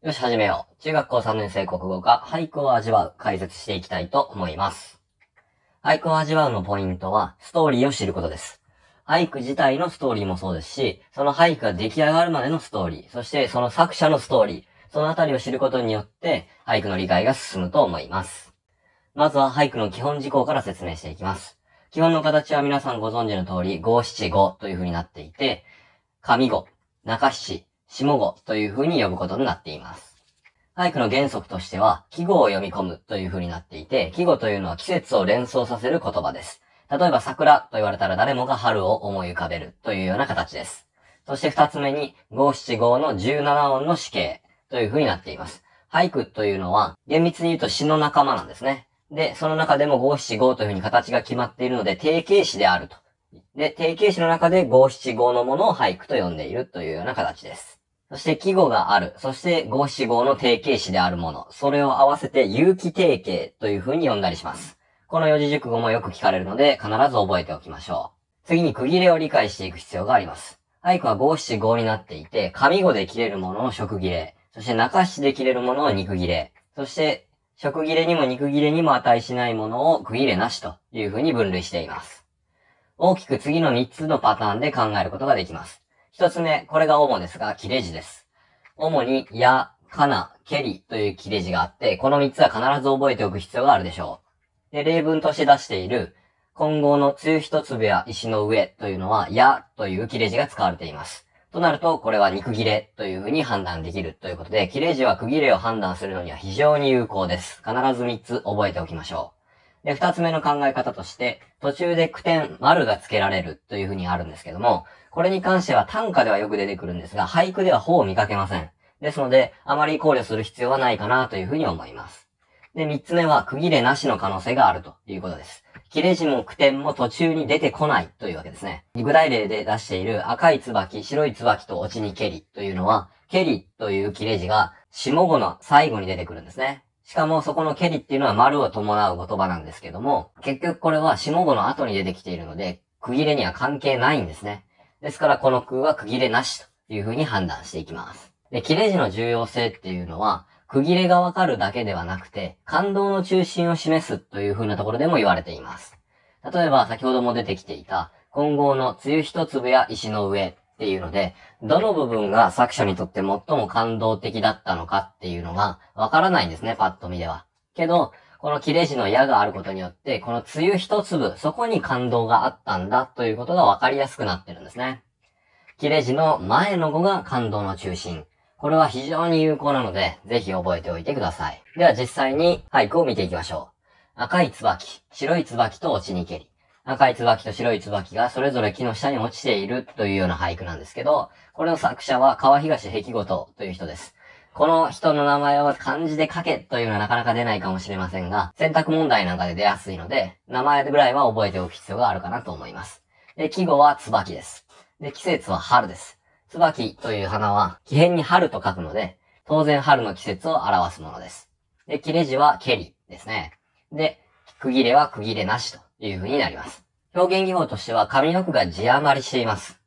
よし、始めよう。中学校3年生国語科、俳句を味わう、解説していきたいと思います。俳句を味わうのポイントは、ストーリーを知ることです。俳句自体のストーリーもそうですし、その俳句が出来上がるまでのストーリー、そしてその作者のストーリー、そのあたりを知ることによって、俳句の理解が進むと思います。まずは俳句の基本事項から説明していきます。基本の形は皆さんご存知の通り、五七五という風になっていて、上五、中七、下五という風に呼ぶことになっています。俳句の原則としては、季語を読み込むという風になっていて、季語というのは季節を連想させる言葉です。例えば桜と言われたら誰もが春を思い浮かべるというような形です。そして二つ目に、五七五の17音の死形という風になっています。俳句というのは、厳密に言うと詩の仲間なんですね。で、その中でも五七五という風に形が決まっているので、定型詞であると。で、定型詞の中で五七五のものを俳句と呼んでいるというような形です。そして季語がある。そして五七五の定型詞であるもの。それを合わせて有機定型という風に呼んだりします。この四字熟語もよく聞かれるので、必ず覚えておきましょう。次に区切れを理解していく必要があります。俳句は五七五になっていて、上語で切れるものを食切れ。そして中七で切れるものを肉切れ。そして、食切れにも肉切れにも値しないものを区切れなしという風に分類しています。大きく次の3つのパターンで考えることができます。1つ目、これが主ですが、切れ字です。主に、や、かな、けりという切れ字があって、この3つは必ず覚えておく必要があるでしょう。で、例文として出している、今後の梅雨一粒や石の上というのは、やという切れ字が使われています。となると、これは肉切れというふうに判断できるということで、切れ字は区切れを判断するのには非常に有効です。必ず3つ覚えておきましょう。で、2つ目の考え方として、途中で句点、丸が付けられるというふうにあるんですけども、これに関しては短歌ではよく出てくるんですが、俳句ではほぼ見かけません。ですので、あまり考慮する必要はないかなというふうに思います。で、3つ目は区切れなしの可能性があるということです。切れ字も句点も途中に出てこないというわけですね。具体例で出している赤い椿、白い椿と落ちにけりというのは、けりという切れ字が下語の最後に出てくるんですね。しかもそこのけりっていうのは丸を伴う言葉なんですけども、結局これは下語の後に出てきているので、区切れには関係ないんですね。ですからこの句は区切れなしというふうに判断していきます。で、切れ字の重要性っていうのは、区切れがわかるだけではなくて、感動の中心を示すという風なところでも言われています。例えば、先ほども出てきていた、今後の梅雨一粒や石の上っていうので、どの部分が作者にとって最も感動的だったのかっていうのがわからないんですね、パッと見では。けど、この切れ字の矢があることによって、この梅雨一粒、そこに感動があったんだということがわかりやすくなってるんですね。切れ字の前の語が感動の中心。これは非常に有効なので、ぜひ覚えておいてください。では実際に俳句を見ていきましょう。赤い椿、白い椿と落ちにけり。赤い椿と白い椿がそれぞれ木の下に落ちているというような俳句なんですけど、これの作者は川東碧事という人です。この人の名前を漢字で書けというのはなかなか出ないかもしれませんが、選択問題なんかで出やすいので、名前ぐらいは覚えておく必要があるかなと思います。で、季語は椿です。で、季節は春です。椿という花は、木変に春と書くので、当然春の季節を表すものです。で、切れ字はけりですね。で、区切れは区切れなしという風になります。表現技法としては上の句が字余りしています。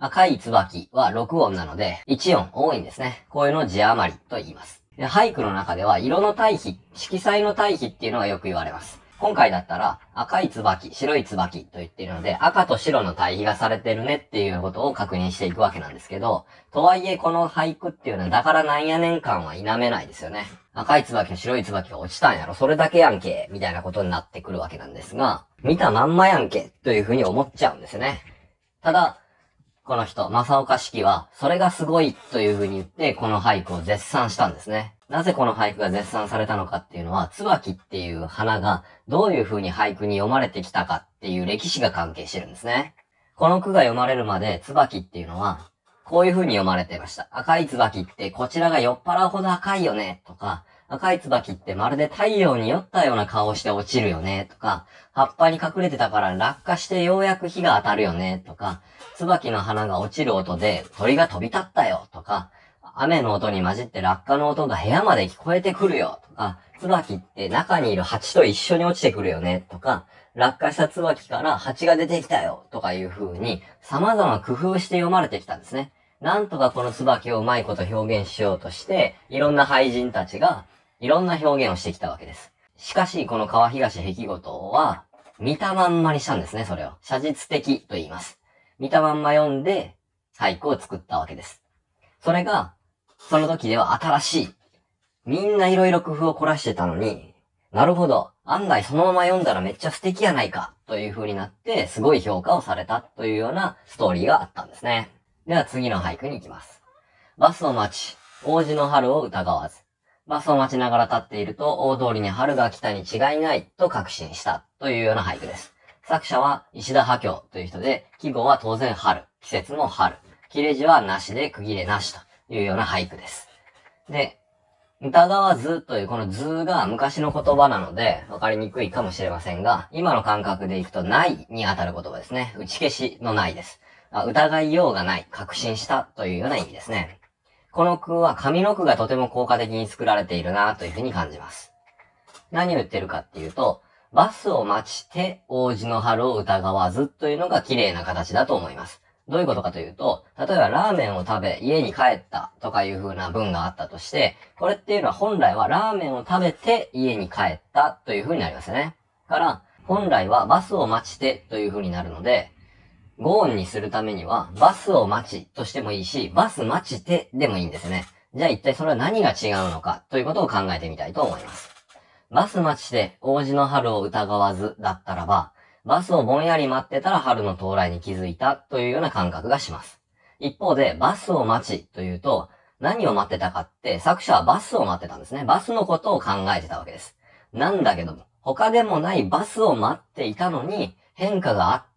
赤い椿は6音なので、1音多いんですね。こういうのを字余りと言います。で俳句の中では色の対比、色彩の対比っていうのがよく言われます。今回だったら赤い椿、白い椿と言っているので赤と白の対比がされてるねっていうことを確認していくわけなんですけど、とはいえこの俳句っていうのはだからなんやねん感は否めないですよね。赤い椿と白い椿が落ちたんやろ、それだけやんけ、みたいなことになってくるわけなんですが、見たまんまやんけ、というふうに思っちゃうんですね。ただ、この人、正岡式は、それがすごいというふうに言って、この俳句を絶賛したんですね。なぜこの俳句が絶賛されたのかっていうのは、椿っていう花がどういうふうに俳句に読まれてきたかっていう歴史が関係してるんですね。この句が読まれるまで、椿っていうのは、こういうふうに読まれていました。赤い椿ってこちらが酔っ払うほど赤いよね、とか、赤い椿ってまるで太陽に酔ったような顔して落ちるよね、とか、葉っぱに隠れてたから落下してようやく日が当たるよね、とか、椿の花が落ちる音で鳥が飛び立ったよ、とか、雨の音に混じって落下の音が部屋まで聞こえてくるよ、とか、椿って中にいる蜂と一緒に落ちてくるよね、とか、落下した椿から蜂が出てきたよ、とかいう風に、様々工夫して読まれてきたんですね。なんとかこの椿をうまいこと表現しようとして、いろんな俳人たちが、いろんな表現をしてきたわけです。しかし、この川東壁とは、見たまんまにしたんですね、それを。写実的と言います。見たまんま読んで、俳句を作ったわけです。それが、その時では新しい。みんないろいろ工夫を凝らしてたのに、なるほど。案外そのまま読んだらめっちゃ素敵やないか。という風になって、すごい評価をされたというようなストーリーがあったんですね。では次の俳句に行きます。バスを待ち、王子の春を疑わず。バスを待ちながら立っていると、大通りに春が来たに違いないと確信したというような俳句です。作者は石田波京という人で、季語は当然春、季節も春、切れ字はなしで区切れなしというような俳句です。で、疑わずというこの図が昔の言葉なので分かりにくいかもしれませんが、今の感覚でいくとないに当たる言葉ですね。打ち消しのないです。疑いようがない、確信したというような意味ですね。この句は上の句がとても効果的に作られているなというふうに感じます。何を言ってるかっていうと、バスを待ちて王子の春を疑わずというのが綺麗な形だと思います。どういうことかというと、例えばラーメンを食べ、家に帰ったとかいう風な文があったとして、これっていうのは本来はラーメンを食べて家に帰ったという風になりますね。から、本来はバスを待ちてという風になるので、ゴーンにするためには、バスを待ちとしてもいいし、バス待ちてでもいいんですね。じゃあ一体それは何が違うのかということを考えてみたいと思います。バス待ちで王子の春を疑わずだったらば、バスをぼんやり待ってたら春の到来に気づいたというような感覚がします。一方で、バスを待ちというと、何を待ってたかって、作者はバスを待ってたんですね。バスのことを考えてたわけです。なんだけども、他でもないバスを待っていたのに、変化があって、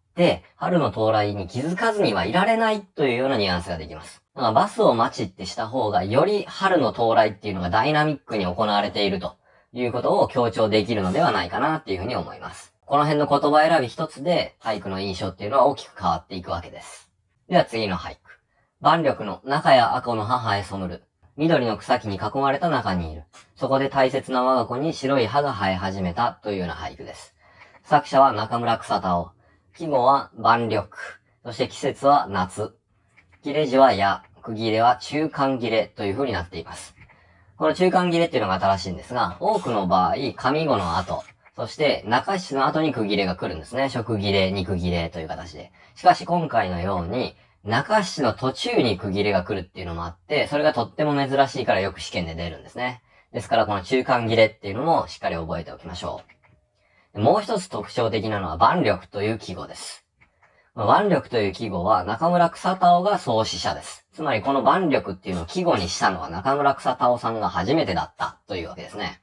春の到来に気づかずにはいられないというようなニュアンスができます。だからバスを待ちってした方が、より春の到来っていうのがダイナミックに行われているということを強調できるのではないかなっていうふうに思います。この辺の言葉選び一つで俳句の印象っていうのは大きく変わっていくわけです。では次の俳句。万緑の中や赤の母へ染むる。緑の草木に囲まれた中にいる。そこで大切な我が子に白い葉が生え始めたというような俳句です。作者は中村草田を。季語は万緑。そして季節は夏。切れ字は矢。区切れは中間切れという風になっています。この中間切れっていうのが新しいんですが、多くの場合、上語の後、そして、中七の後に区切れが来るんですね。食切れ、肉切れという形で。しかし今回のように、中七の途中に区切れが来るっていうのもあって、それがとっても珍しいからよく試験で出るんですね。ですからこの中間切れっていうのもしっかり覚えておきましょう。もう一つ特徴的なのは万力という記号です。万力という記号は中村草田尾が創始者です。つまりこの万力っていうのを記号にしたのは中村草田尾さんが初めてだったというわけですね。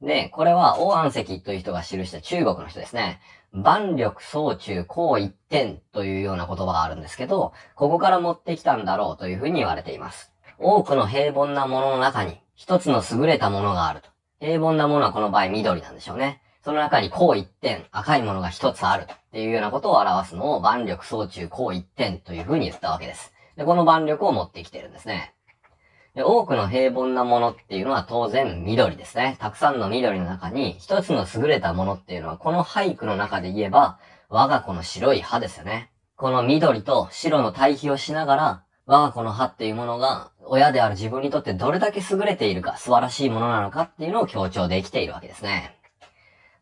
で、これは、王安石という人が記した中国の人ですね。万力総中高一点というような言葉があるんですけど、ここから持ってきたんだろうというふうに言われています。多くの平凡なものの中に一つの優れたものがあると。平凡なものはこの場合緑なんでしょうね。その中に高一点、赤いものが一つあるっていうようなことを表すのを万力総中高一点というふうに言ったわけです。で、この万力を持ってきてるんですね。で、多くの平凡なものっていうのは当然緑ですね。たくさんの緑の中に一つの優れたものっていうのはこの俳句の中で言えば我が子の白い歯ですよね。この緑と白の対比をしながら我が子の歯っていうものが親である自分にとってどれだけ優れているか素晴らしいものなのかっていうのを強調できているわけですね。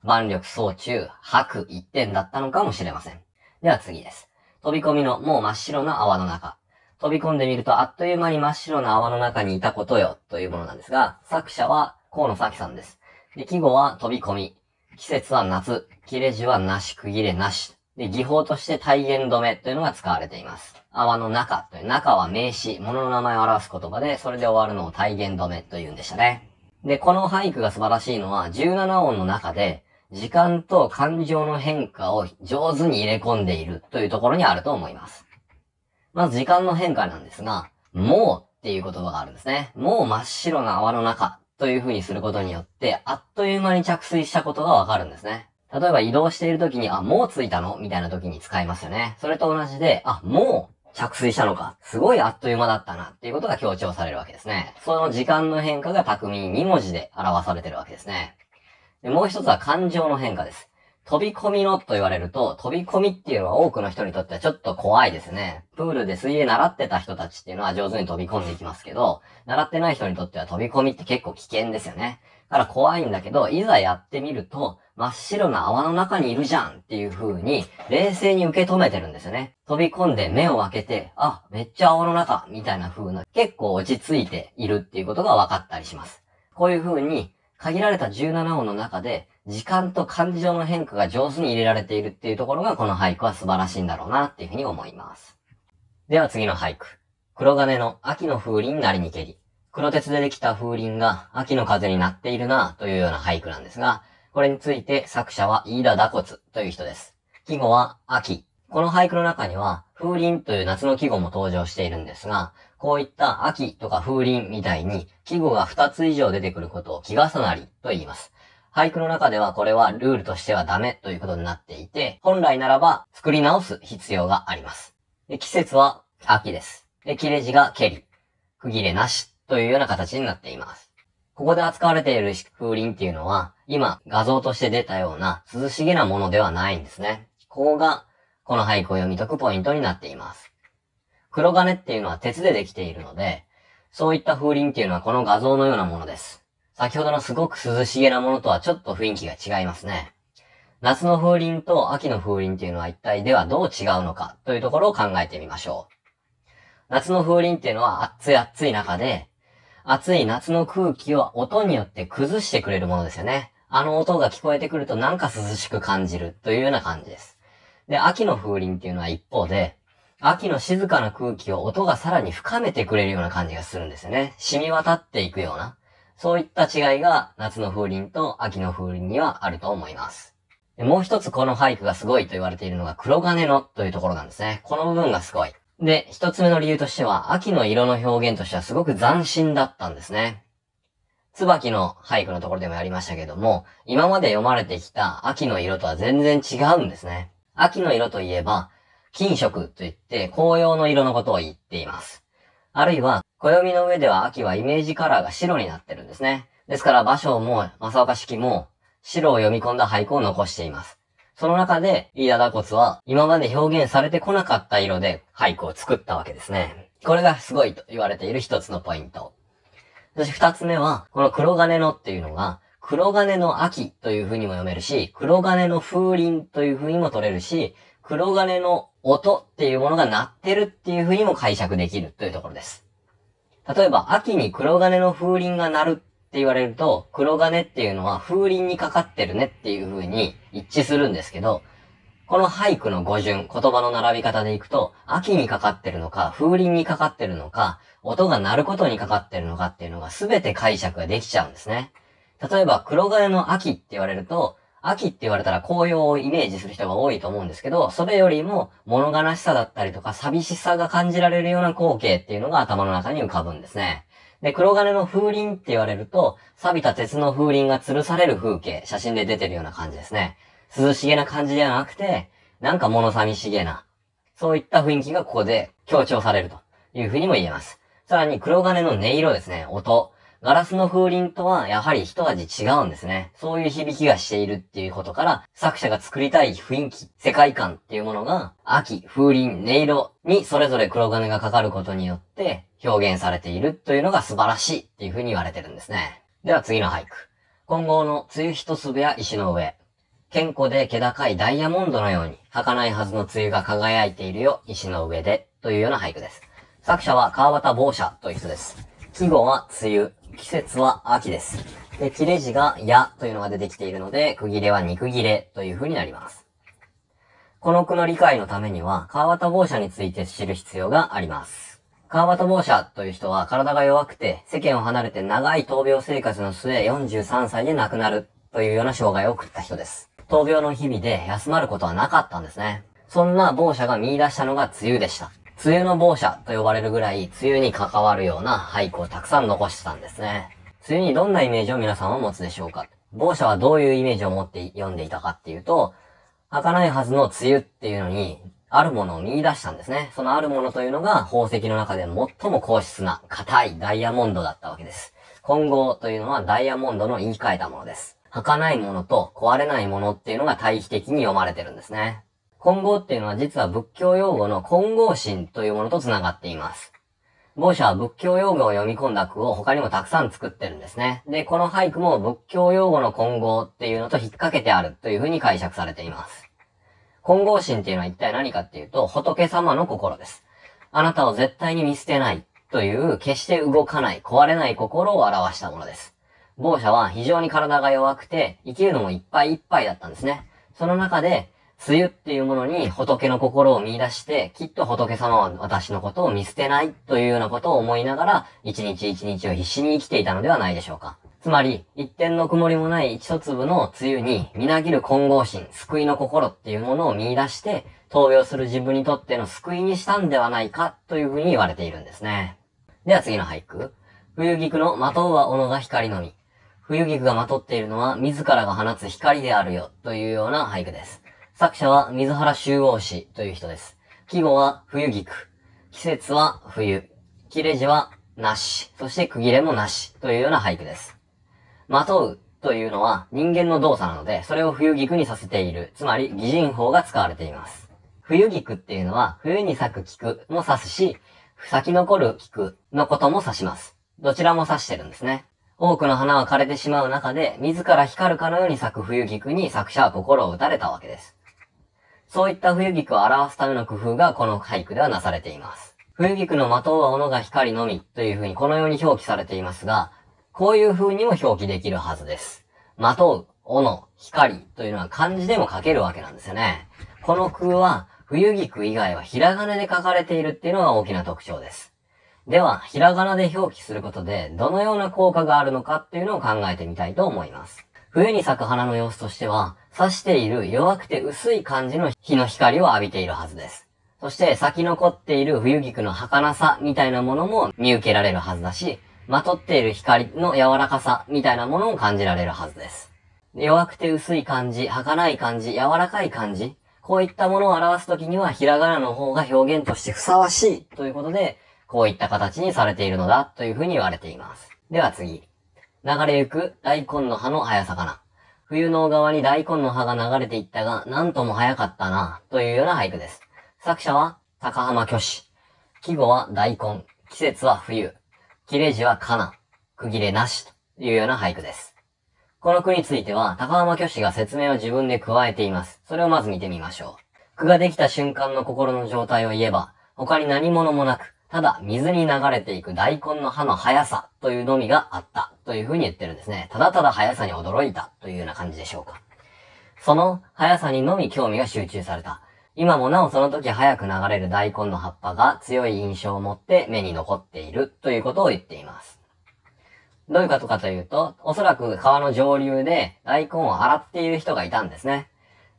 万力総中、白一点だったのかもしれません。では次です。飛び込みのもう真っ白な泡の中。飛び込んでみるとあっという間に真っ白な泡の中にいたことよというものなんですが、作者は河野咲さんです。で、季語は飛び込み。季節は夏。切れ字はなし、区切れなし。で、技法として体言止めというのが使われています。泡の中という、中は名詞、物の名前を表す言葉で、それで終わるのを体言止めと言うんでしたね。で、この俳句が素晴らしいのは、17音の中で、時間と感情の変化を上手に入れ込んでいるというところにあると思います。まず時間の変化なんですが、もうっていう言葉があるんですね。もう真っ白な泡の中という風にすることによって、あっという間に着水したことがわかるんですね。例えば移動している時に、あ、もう着いたの？みたいな時に使いますよね。それと同じで、あ、もう着水したのか？すごいあっという間だったなっていうことが強調されるわけですね。その時間の変化が巧みに2文字で表されてるわけですね。でもう一つは感情の変化です。飛び込みのと言われると、飛び込みっていうのは多くの人にとってはちょっと怖いですね。プールで水泳習ってた人たちっていうのは上手に飛び込んでいきますけど、習ってない人にとっては飛び込みって結構危険ですよね。だから怖いんだけど、いざやってみると、真っ白な泡の中にいるじゃんっていう風に、冷静に受け止めてるんですよね。飛び込んで目を開けて、あ、めっちゃ泡の中、みたいな風な、結構落ち着いているっていうことが分かったりします。こういう風に、限られた17音の中で、時間と感情の変化が上手に入れられているっていうところが、この俳句は素晴らしいんだろうなっていうふうに思います。では次の俳句。黒金の秋の風鈴なりにけり。黒鉄でできた風鈴が秋の風になっているなというような俳句なんですが、これについて作者は飯田打骨という人です。季語は秋。この俳句の中には風鈴という夏の季語も登場しているんですが、こういった秋とか風鈴みたいに季語が2つ以上出てくることを季重なりと言います。俳句の中ではこれはルールとしてはダメということになっていて、本来ならば作り直す必要があります。で季節は秋です。で、切れ字が蹴り、区切れなしというような形になっています。ここで扱われている風鈴っていうのは、今画像として出たような涼しげなものではないんですね。ここがこの俳句を読み解くポイントになっています。黒金っていうのは鉄でできているので、そういった風鈴っていうのはこの画像のようなものです。先ほどのすごく涼しげなものとはちょっと雰囲気が違いますね。夏の風鈴と秋の風鈴っていうのは一体ではどう違うのかというところを考えてみましょう。夏の風鈴っていうのは暑い暑い中で、暑い夏の空気を音によって崩してくれるものですよね。あの音が聞こえてくるとなんか涼しく感じるというような感じです。で、秋の風鈴っていうのは一方で、秋の静かな空気を音がさらに深めてくれるような感じがするんですよね。染み渡っていくような。そういった違いが夏の風鈴と秋の風鈴にはあると思います。もう一つこの俳句がすごいと言われているのが黒金のというところなんですね。この部分がすごい。で、一つ目の理由としては、秋の色の表現としてはすごく斬新だったんですね。椿の俳句のところでもやりましたけども、今まで読まれてきた秋の色とは全然違うんですね。秋の色といえば、金色といって紅葉の色のことを言っています。あるいは、暦の上では秋はイメージカラーが白になってるんですね。ですから、芭蕉も正岡式も白を読み込んだ俳句を残しています。その中で、飯田打骨は今まで表現されてこなかった色で俳句を作ったわけですね。これがすごいと言われている一つのポイント。そして二つ目は、この黒金のっていうのが、黒金の秋という風にも読めるし、黒金の風鈴という風にも取れるし、黒金の音っていうものが鳴ってるっていう風にも解釈できるというところです。例えば、秋に黒金の風鈴が鳴るって言われると、黒金っていうのは風鈴にかかってるねっていう風に一致するんですけど、この俳句の語順、言葉の並び方でいくと、秋にかかってるのか、風鈴にかかってるのか、音が鳴ることにかかってるのかっていうのが全て解釈ができちゃうんですね。例えば、黒金の秋って言われると、秋って言われたら紅葉をイメージする人が多いと思うんですけど、それよりも物悲しさだったりとか寂しさが感じられるような光景っていうのが頭の中に浮かぶんですね。で、黒金の風鈴って言われると、錆びた鉄の風鈴が吊るされる風景、写真で出てるような感じですね。涼しげな感じではなくて、なんか物寂しげな、そういった雰囲気がここで強調されるというふうにも言えます。さらに黒金の音色ですね、音。ガラスの風鈴とはやはり一味違うんですね。そういう響きがしているっていうことから、作者が作りたい雰囲気、世界観っていうものが、秋、風鈴、音色にそれぞれ黒金がかかることによって表現されているというのが素晴らしいっていう風に言われてるんですね。では次の俳句。今後の梅雨一粒や石の上。健康で気高いダイヤモンドのように、儚いはずの梅雨が輝いているよ、石の上で、というような俳句です。作者は川端坊社という人です。季語は梅雨、季節は秋です。で、切れ字がやというのが出てきているので、区切れは肉切れという風になります。この句の理解のためには、川端坊社について知る必要があります。川端坊社という人は体が弱くて、世間を離れて長い闘病生活の末、43歳で亡くなるというような生涯を送った人です。闘病の日々で休まることはなかったんですね。そんな坊社が見出したのが梅雨でした。梅雨の某社と呼ばれるぐらい、梅雨に関わるような俳句をたくさん残してたんですね。梅雨にどんなイメージを皆さんは持つでしょうか？某社はどういうイメージを持って読んでいたかっていうと、儚いはずの梅雨っていうのに、あるものを見出したんですね。そのあるものというのが宝石の中で最も硬質な硬いダイヤモンドだったわけです。混合というのはダイヤモンドの言い換えたものです。儚いものと壊れないものっていうのが対比的に読まれてるんですね。混合っていうのは実は仏教用語の混合心というものと繋がっています。某社は仏教用語を読み込んだ句を他にもたくさん作ってるんですね。で、この俳句も仏教用語の混合っていうのと引っ掛けてあるというふうに解釈されています。混合心っていうのは一体何かっていうと、仏様の心です。あなたを絶対に見捨てないという決して動かない、壊れない心を表したものです。某社は非常に体が弱くて、生きるのもいっぱいいっぱいだったんですね。その中で、梅雨っていうものに仏の心を見出して、きっと仏様は私のことを見捨てないというようなことを思いながら、一日一日を必死に生きていたのではないでしょうか。つまり、一点の曇りもない一粒の梅雨に、みなぎる混合心、救いの心っていうものを見出して、闘病する自分にとっての救いにしたんではないかというふうに言われているんですね。では次の俳句。冬菊のまとうは斧が光のみ。冬菊がまとっているのは自らが放つ光であるよというような俳句です。作者は水原修王氏という人です。季語は冬菊。季節は冬。切れ字はなし。そして区切れもなしというような俳句です。まとうというのは人間の動作なので、それを冬菊にさせている。つまり擬人法が使われています。冬菊っていうのは冬に咲く菊も指すし、咲き残る菊のことも指します。どちらも指してるんですね。多くの花は枯れてしまう中で、自ら光るかのように咲く冬菊に作者は心を打たれたわけです。そういった冬菊を表すための工夫がこの俳句ではなされています。冬菊の的は斧が光のみという風にこのように表記されていますが、こういう風にも表記できるはずです。的う、斧、光というのは漢字でも書けるわけなんですよね。この空は冬菊以外はひらがなで書かれているっていうのが大きな特徴です。では、ひらがなで表記することでどのような効果があるのかっていうのを考えてみたいと思います。冬に咲く花の様子としては、刺している弱くて薄い感じの日の光を浴びているはずです。そして咲き残っている冬菊の儚さみたいなものも見受けられるはずだし、まとっている光の柔らかさみたいなものを感じられるはずです。弱くて薄い感じ、儚い感じ、柔らかい感じ、こういったものを表すときにはひらがなの方が表現としてふさわしいということで、こういった形にされているのだというふうに言われています。では次。流れゆく大根の葉の早さかな。冬の側に大根の葉が流れていったが、なんとも早かったな、というような俳句です。作者は高浜虚子。季語は大根。季節は冬。切れ字はかな。区切れなし、というような俳句です。この句については、高浜虚子が説明を自分で加えています。それをまず見てみましょう。句ができた瞬間の心の状態を言えば、他に何者もなく、ただ水に流れていく大根の葉の速さというのみがあったというふうに言ってるんですね。ただただ速さに驚いたというような感じでしょうか。その速さにのみ興味が集中された。今もなおその時早く流れる大根の葉っぱが強い印象を持って目に残っているということを言っています。どういうことかというと、おそらく川の上流で大根を洗っている人がいたんですね。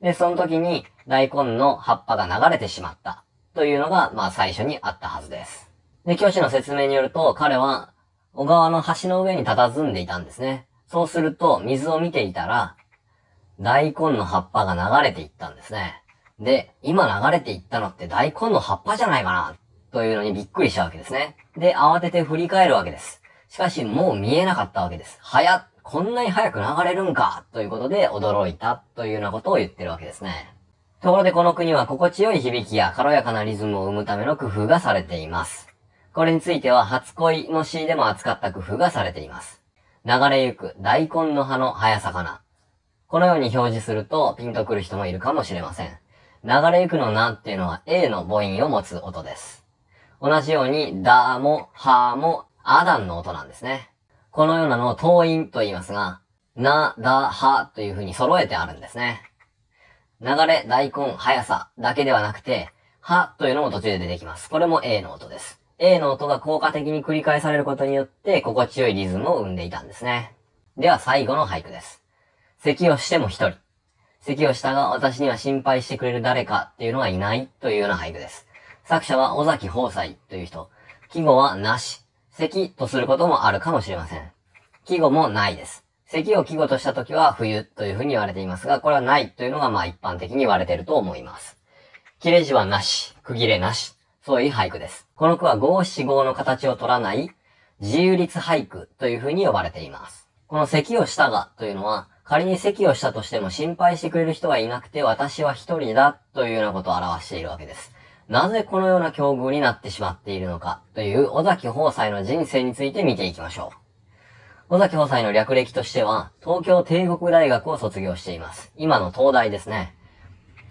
で、その時に大根の葉っぱが流れてしまった。というのが、まあ最初にあったはずです。で、教師の説明によると、彼は、小川の橋の上に佇んでいたんですね。そうすると、水を見ていたら、大根の葉っぱが流れていったんですね。で、今流れていったのって大根の葉っぱじゃないかな、というのにびっくりしたわけですね。で、慌てて振り返るわけです。しかし、もう見えなかったわけです。早っこんなに早く流れるんかということで驚いたというようなことを言ってるわけですね。ところでこの国は心地よい響きや軽やかなリズムを生むための工夫がされています。これについては初恋の詩でも扱った工夫がされています。流れゆく大根の葉の早さかな。このように表示するとピンとくる人もいるかもしれません。流れゆくのなっていうのは A の母音を持つ音です。同じように、だも、はも、あだんの音なんですね。このようなのを頭音と言いますが、な、だ、はという風に揃えてあるんですね。流れ、大根、速さだけではなくて、はというのも途中で出てきます。これも A の音です。A の音が効果的に繰り返されることによって、心地よいリズムを生んでいたんですね。では最後の俳句です。咳をしても一人。咳をしたが私には心配してくれる誰かっていうのがいないというような俳句です。作者は尾崎宝斎という人。季語はなし。咳とすることもあるかもしれません。季語もないです。咳を季語とした時は冬というふうに言われていますが、これはないというのがまあ一般的に言われていると思います。切れ字はなし、区切れなし、そういう俳句です。この句は五七五の形を取らない自由律俳句というふうに呼ばれています。この咳をしたがというのは、仮に席をしたとしても心配してくれる人がいなくて私は一人だというようなことを表しているわけです。なぜこのような境遇になってしまっているのかという尾崎宝斎の人生について見ていきましょう。尾崎宝斎の略歴としては、東京帝国大学を卒業しています。今の東大ですね。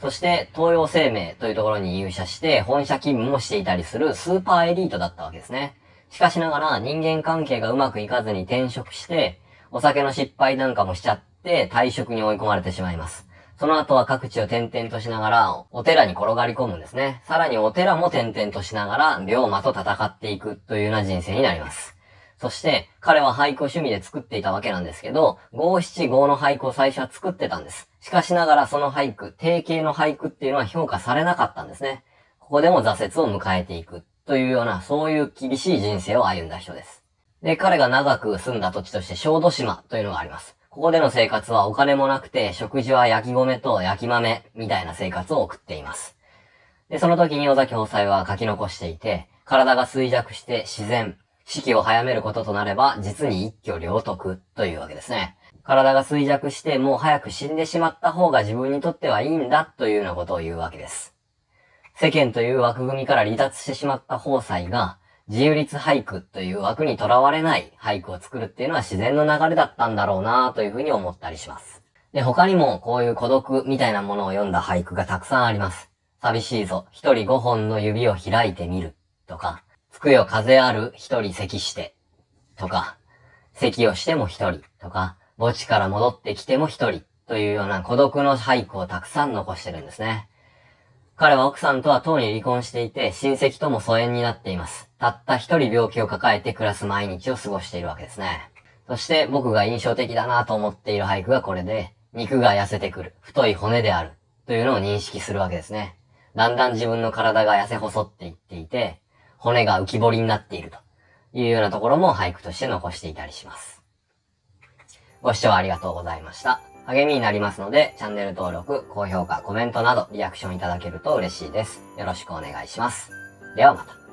そして、東洋生命というところに入社して、本社勤務もしていたりするスーパーエリートだったわけですね。しかしながら、人間関係がうまくいかずに転職して、お酒の失敗なんかもしちゃって退職に追い込まれてしまいます。その後は各地を転々としながら、お寺に転がり込むんですね。さらにお寺も転々としながら、龍馬と戦っていくというような人生になります。そして、彼は俳句を趣味で作っていたわけなんですけど、五七五の俳句を最初は作ってたんです。しかしながらその俳句、定型の俳句っていうのは評価されなかったんですね。ここでも挫折を迎えていくというような、そういう厳しい人生を歩んだ人です。で、彼が長く住んだ土地として小豆島というのがあります。ここでの生活はお金もなくて、食事は焼き米と焼き豆みたいな生活を送っています。で、その時に尾崎放妻は書き残していて、体が衰弱して自然、死期を早めることとなれば、実に一挙両得というわけですね。体が衰弱してもう早く死んでしまった方が自分にとってはいいんだというようなことを言うわけです。世間という枠組みから離脱してしまった放妻が、自由律俳句という枠にとらわれない俳句を作るっていうのは自然の流れだったんだろうなというふうに思ったりします。で、他にもこういう孤独みたいなものを読んだ俳句がたくさんあります。寂しいぞ、一人五本の指を開いてみるとか、つくよ風ある一人咳してとか、咳をしても一人とか、墓地から戻ってきても一人というような孤独の俳句をたくさん残してるんですね。彼は奥さんとはとうに離婚していて、親戚とも疎遠になっています。たった一人病気を抱えて暮らす毎日を過ごしているわけですね。そして僕が印象的だなと思っている俳句がこれで、肉が痩せてくる、太い骨である、というのを認識するわけですね。だんだん自分の体が痩せ細っていっていて、骨が浮き彫りになっているというようなところも俳句として残していたりします。ご視聴ありがとうございました。励みになりますので、チャンネル登録、高評価、コメントなどリアクションいただけると嬉しいです。よろしくお願いします。ではまた。